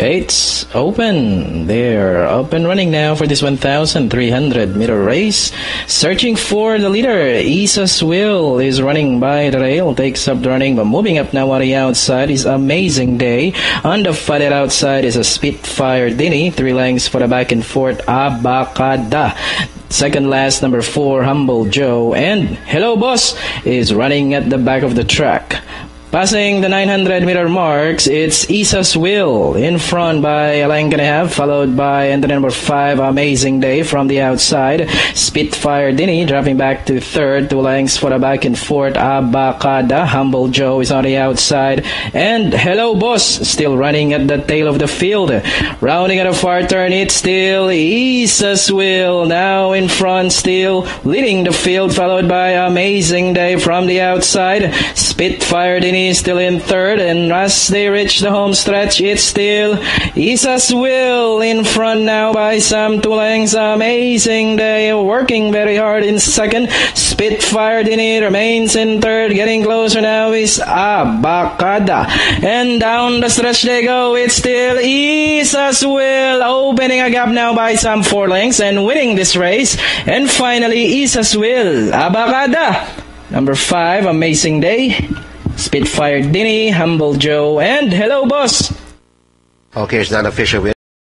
It's open. They're up and running now for this 1,300 meter race. Searching for the leader. Yssa's Will is running by the rail, takes up the running, but moving up now on the outside is Amazing Day. On the faded outside is a Spitfire Dini, Three lengths for the back and forth Abacada. Second last, number four, Humble Joe. And Hello Boss is running at the back of the track. Passing the 900 meter marks, it's Yssa's Will in front by a length and a half, followed by entry number five, Amazing Day from the outside. Spitfire Dini dropping back to third, two lengths for the back and forth. Abacada, Humble Joe is on the outside, and Hello Boss still running at the tail of the field. Rounding at a far turn, it's still Yssa's Will now in front, still leading the field, followed by Amazing Day from the outside. Spitfire Dinny still in third, and as they reach the home stretch, it's still Yssa's Will in front now by some two lengths. Amazing Day working very hard in second. Spitfire Dinny remains in third, getting closer now is Abacada. And down the stretch they go, it's still Yssa's Will opening a gap now by some four lengths and winning this race. And finally, Yssa's Will, Abacada. Number five, Amazing Day. Spitfire Dini, Humble Joe, and Hello Boss. Okay, it's not official.